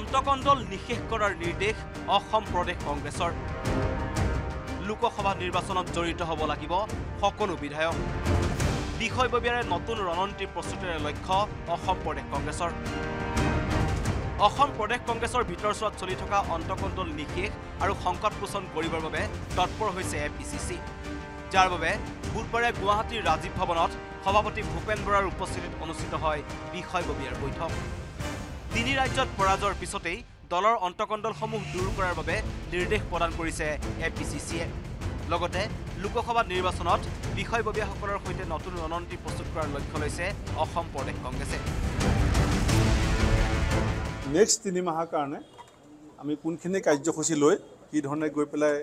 অন্তকণ্ডল নিষেধ কৰাৰ নিৰ্দেশ অসম প্ৰদেশ কংগ্ৰেছৰ। লোকসভা নিৰ্বাচনত জড়িত হ'ব লাগিব সকলো বিধায়ক। বিষয়ববীয়াৰে নতুন ৰণনীতি প্ৰস্তুতিৰে লক্ষ্য অসম প্ৰদেশ কংগ্ৰেছৰ। অসম প্ৰদেশ কংগ্ৰেছৰ ভিতৰচোৱাত চলি থকা অন্তকণ্ডল নিষেধ আৰু সংকটপোচন কৰিবৰ বাবে তৎপৰ হৈছে এ পি চি চি। যাৰ বাবে বুধবাৰে গুৱাহাটীৰ ৰাজীৱ ভৱনত সভাপতি ভূপেন বৰাৰ উপস্থিতিত অনুষ্ঠিত হয় বিষয়ববীয়াৰ বৈঠক। তিনি ৰাজ্যত পৰাজয়ৰ পিছতেই দলৰ অন্তকণ্ডলসমূহ দূৰ কৰাৰ বাবে নিৰ্দেশ প্ৰদান কৰিছে এ পি চি চিয়ে। লগতে লোকসভা নিৰ্বাচনত বিষয়ববীয়াসকলৰ সৈতে নতুন ৰণনীতি প্ৰস্তুত কৰাৰ লক্ষ্য লৈছে অসম প্ৰদেশ কংগ্ৰেছে। নেক্সট তিনি মাহৰ কাৰণে আমি কোনখিনি কাৰ্যসূচী লৈ কি ধৰণে গৈ পেলাই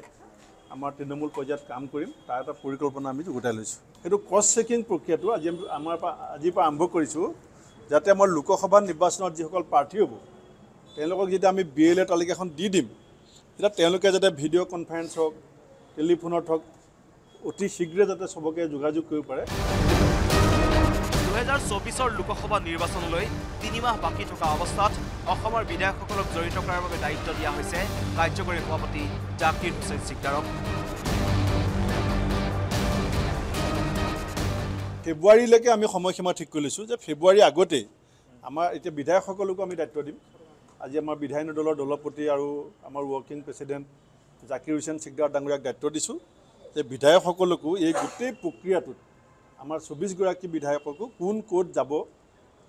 আমাৰ তৃণমূল পৰ্যায়ত কাম কৰিম তাৰ এটা পৰিকল্পনা আমি গোটাই লৈছোঁ। সেইটো ক্ৰছ চেকিং প্ৰক্ৰিয়াটো আজি আমি- আমাৰ পৰা আজিৰ পৰা আৰম্ভ কৰিছোঁ। যাতে আমাৰ লোকসভা নিৰ্বাচনত যিসকল প্ৰাৰ্থী হ'ব তেওঁলোকক যেতিয়া আমি বি এল এ তালিকাখন দি দিম তেতিয়া তেওঁলোকে যাতে ভিডিঅ' কনফাৰেন্স হওক টেলিফোনত হওক অতি শীঘ্ৰে যাতে চবকে যোগাযোগ কৰিব পাৰে। দুহেজাৰ চৌবিছৰ লোকসভা নিৰ্বাচনলৈ তিনিমাহ বাকী থকা অৱস্থাত অসমৰ বিধায়কসকলক জড়িত কৰাৰ বাবে দায়িত্ব দিয়া হৈছে কাৰ্যকৰী সভাপতি জাকিৰ হুছেইন চিকদাৰক। ফেব্ৰুৱাৰীলৈকে আমি সময়সীমা ঠিক কৰি লৈছোঁ যে ফেব্ৰুৱাৰীৰ আগতেই আমাৰ এতিয়া বিধায়কসকলকো আমি দায়িত্ব দিম। আজি আমাৰ বিধায়িনী দলৰ দলপতি আৰু আমাৰ ৱৰ্কিং প্ৰেচিডেণ্ট জাকিৰ হুছেইন চিকদাৰ ডাঙৰীয়াক দায়িত্ব দিছোঁ যে বিধায়কসকলকো এই গোটেই প্ৰক্ৰিয়াটোত আমাৰ চৌবিছগৰাকী বিধায়ককো কোন ক'ত যাব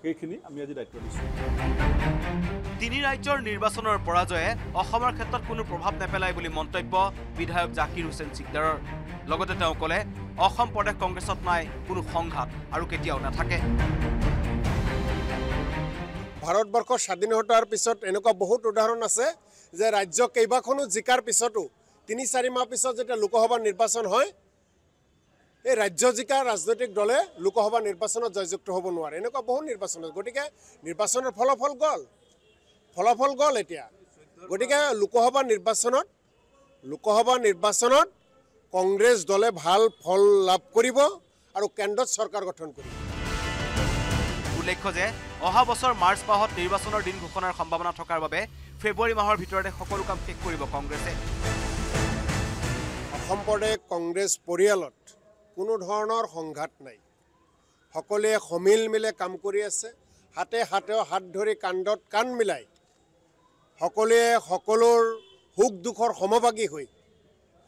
সেইখিনি আমি আজি দায়িত্ব দিছোঁ তিনি ৰাজ্যৰ নিৰ্বাচনৰ পৰাজয়ে অসমৰ ক্ষেত্ৰত কোনো প্ৰভাৱ নেপেলায় বুলি মন্তব্য বিধায়ক জাকিৰ হুছেইন চিকদাৰৰ লগতে তেওঁ ক'লে অসম প্ৰদেশ কংগ্ৰেছত নাই কোনো সংঘাত আৰু কেতিয়াও নাথাকে। ভাৰতবৰ্ষৰ স্বাধীনতাৰ পিছত এনেকুৱা বহুত উদাহৰণ আছে যে ৰাজ্য কেইবাখনো জিকাৰ পিছতো তিনি চাৰি মাহ পিছত যেতিয়া লোকসভা নিৰ্বাচন হয় এই ৰাজ্য জিকা ৰাজনৈতিক দলে লোকসভা নিৰ্বাচনত জয়যুক্ত হ'ব নোৱাৰে। এনেকুৱা বহুত নিৰ্বাচন আছে। গতিকে নিৰ্বাচনৰ ফলাফল গ'ল। ফলাফল গ'ল এতিয়া। গতিকে লোকসভা নিৰ্বাচনত লোকসভা নিৰ্বাচনত কংগ্ৰেছ দলে ভাল ফল লাভ কৰিব আৰু কেন্দ্ৰত চৰকাৰ গঠন কৰিব। উল্লেখ্য যে অহা বছৰ মাৰ্চ মাহত নিৰ্বাচনৰ দিন ঘোষণাৰ সম্ভাৱনা থকাৰ বাবে ফেব্ৰুৱাৰী মাহৰ ভিতৰতে সকলো কাম শেষ কৰিব কংগ্ৰেছে। অসম প্ৰদেশ কংগ্ৰেছ পৰিয়ালত কোনো ধৰণৰ সংঘাত নাই। সকলোৱে সমিল মিলে কাম কৰি আছে হাতে হাতেও হাত ধৰি কান্ধত কাণ মিলাই। সকলোৱে সকলোৰ সুখ দুখৰ সমভাগী হৈ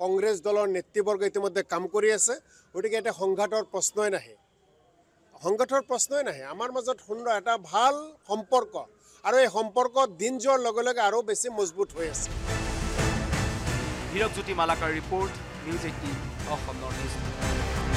কংগ্ৰেছ দলৰ নেতৃবৰ্গ ইতিমধ্যে কাম কৰি আছে গতিকে এতিয়া সংঘাতৰ প্ৰশ্নই নাহে। সংঘাতৰ প্ৰশ্নই নাহে। আমাৰ মাজত সুন্দৰ এটা ভাল সম্পৰ্ক আৰু এই সম্পৰ্ক দিন যোৱাৰ লগে লগে আৰু বেছি মজবুত হৈ আছে। Hirakjyoti Malakar report music team of Northeast.